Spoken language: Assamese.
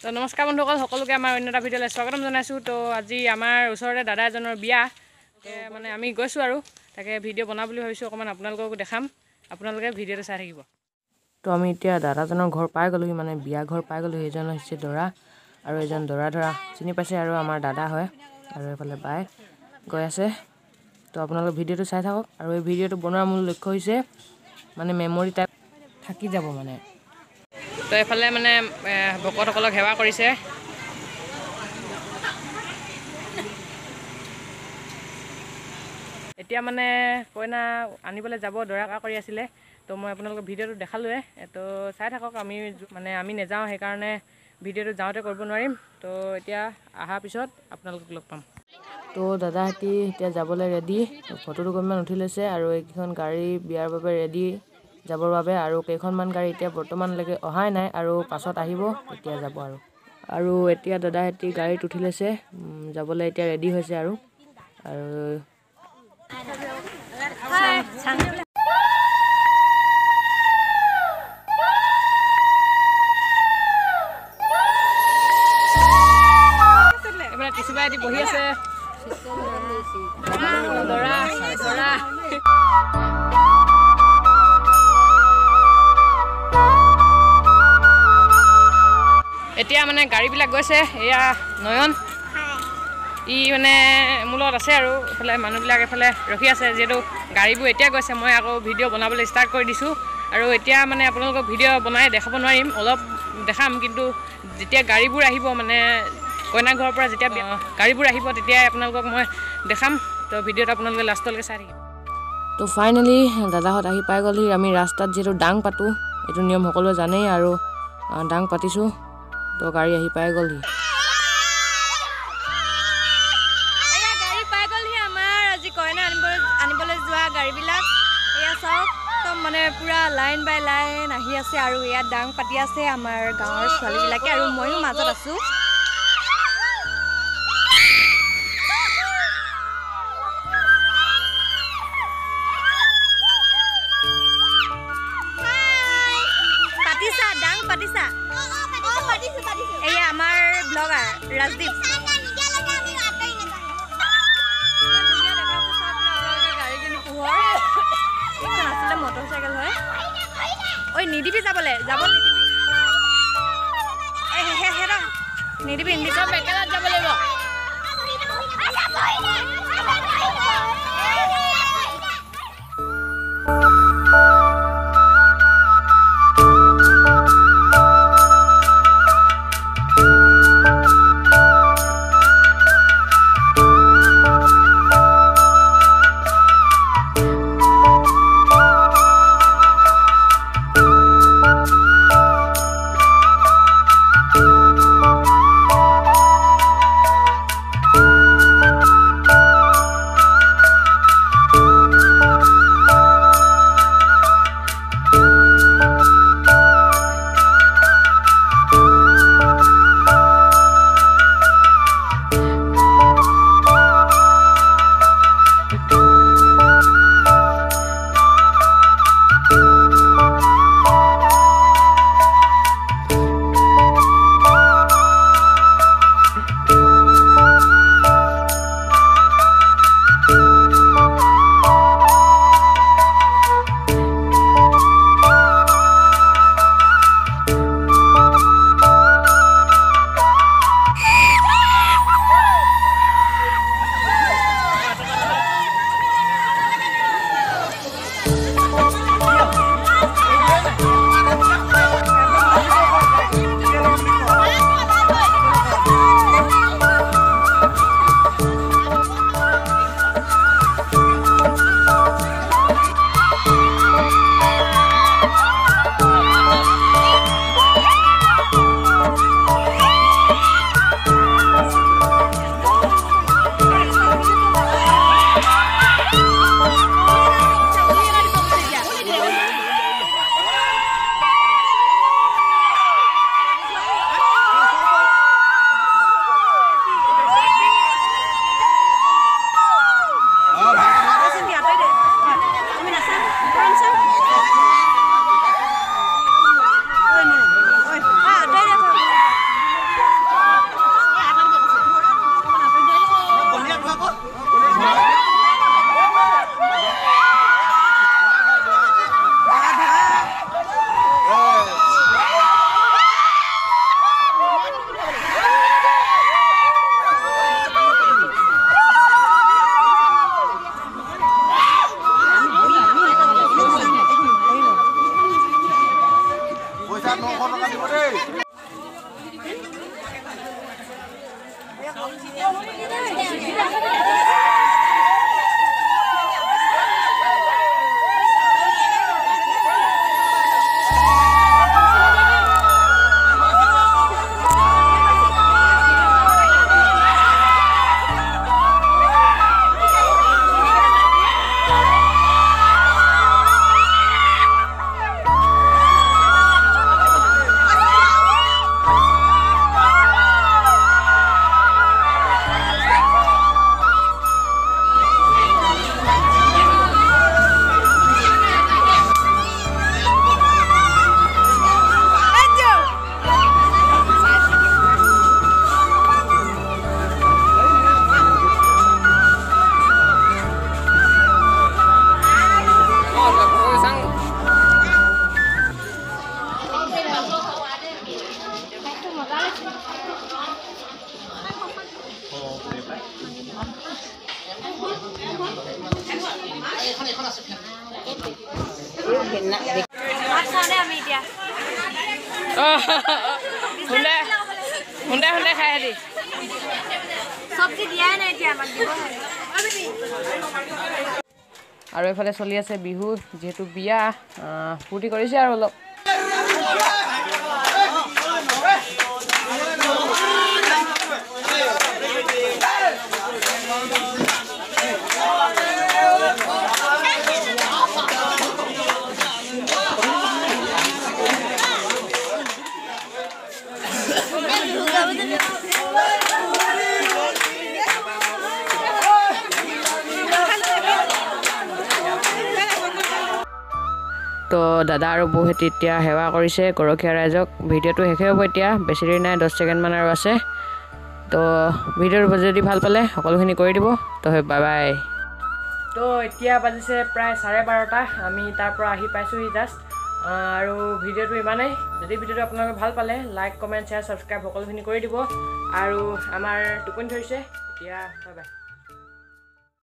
তো নমস্কাৰ বন্ধুসকল সকলোকে আমাৰ অন্য এটা ভিডিঅ'লৈ স্বাগতম জনাইছোঁ। তো আজি আমাৰ ওচৰতে দাদা এজনৰ বিয়া। মানে আমি গৈছোঁ আৰু। তাকে ভিডিঅ' বনাওঁ বুলি ভাবিছোঁ অকণমান আপোনালোককো দেখাম। আপোনালোকে ভিডিঅ'টো চাই থাকিব। তো আমি এতিয়া দাদাজনৰ ঘৰ পাই গ'লোহি মানে বিয়া ঘৰ পাই গ'লোহি। এইজন হৈছে দৰা আৰু এজন দৰা ধৰা। চিনি পাইছে আৰু আমাৰ দাদা হয়। আৰু এইফালে বাই গৈ আছে। তো আপোনালোকে ভিডিঅ'টো চাই থাকক। আৰু এই ভিডিঅ'টো বনোৱাৰ মূল লক্ষ্য হৈছে মানে মেমৰি টাইপ থাকি যাব মানে। তো এইফালে মানে ভকতসকলক সেৱা কৰিছে। এতিয়া মানে কইনা আনিবলৈ যাব দৰা কা কৰি আছিলে। তো মই আপোনালোকক ভিডিঅ'টো দেখালোৱে তো চাই থাকক আমি মানে আমি নেযাওঁ সেইকাৰণে ভিডিঅ'টো যাওঁতে কৰিব নোৱাৰিম। তো এতিয়া অহাৰ পিছত আপোনালোকক লগ পাম। তো দাদাহঁতি এতিয়া যাবলৈ ৰেডি ফটো দুকপিমান উঠি লৈছে আৰু এইকেইখন গাড়ী বিয়াৰ বাবে ৰেডি যাবৰ বাবে আৰু কেইখনমান গাড়ী এতিয়া বৰ্তমানলৈকে অহাই নাই আৰু পাছত আহিব তেতিয়া যাব আৰু। আৰু এতিয়া দাদাহঁতি গাড়ীত উঠি লৈছে যাবলৈ এতিয়া ৰেডি হৈছে আৰু। আৰু বহি আছে। দৰা দৰা এতিয়া মানে গাড়ীবিলাক গৈছে এয়া নয়ন। ই মানে মোৰ লগত আছে আৰু এইফালে মানুহবিলাক এইফালে ৰখি আছে যিহেতু গাড়ীবোৰ এতিয়া গৈছে মই আকৌ ভিডিঅ' বনাবলৈ ষ্টাৰ্ট কৰি দিছোঁ। আৰু এতিয়া মানে আপোনালোকক ভিডিঅ' বনাই দেখাব নোৱাৰিম অলপ দেখাম কিন্তু যেতিয়া গাড়ীবোৰ আহিব মানে কইনা ঘৰৰ পৰা যেতিয়া গাড়ীবোৰ আহিব তেতিয়াই আপোনালোকক মই দেখাম। তো ভিডিঅ'টো আপোনালোকে লাষ্টলৈকে চাই থাকিব। তো ফাইনেলি দাদাহঁত আহি পাই গ'লহি আমি ৰাস্তাত যিহেতু ডাং পাতোঁ এইটো নিয়ম সকলোৱে জানেই আৰু ডাং পাতিছোঁ। তো গাড়ী আহি পাই গ'লহি। গাড়ী পাই গ'লহি আমাৰ আজি কইনা আনিব আনিবলৈ যোৱা গাড়ীবিলাক। এয়া চাওক একদম মানে পূৰা লাইন বাই লাইন আহি আছে আৰু ইয়াত ডাং পাতি আছে আমাৰ গাঁৱৰ ছোৱালীবিলাকে আৰু ময়ো মাজত আছোঁ। পাতিছা পাতিছা। ৰাজদীপ এইখন আচলতে মটৰ চাইকেল হয় ঐ নিদিবি যাবলৈ যাব নিদিবি নিদিবি নিদিবি চব একেলগত যাব লাগিব খাই চব্জি দিয়াই নাই এতিয়া আমাক আৰু এইফালে চলি আছে বিহু যিহেতু বিয়া ফূৰ্তি কৰিছে আৰু অলপ। তো দাদা আৰু বৌহেঁতি এতিয়া সেৱা কৰিছে গৰখীয়া ৰাইজক। ভিডিঅ'টো শেষে হ'ব এতিয়া বেছি দেৰি নাই দহ ছেকেণ্ডমান আৰু আছে। তো ভিডিঅ'টো যদি ভাল পালে সকলোখিনি কৰি দিব। তো বাই বাই। তো এতিয়া বাজিছে প্ৰায় চাৰে বাৰটা আমি তাৰ পৰা আহি পাইছোঁহি জাষ্ট আৰু ভিডিঅ'টো ইমানেই। যদি ভিডিঅ'টো আপোনালোকে ভাল পালে লাইক কমেণ্ট শ্বেয়াৰ ছাবস্ক্ৰাইব সকলোখিনি কৰি দিব। আৰু আমাৰ টোপনি ধৰিছে। এতিয়া বাই বাই।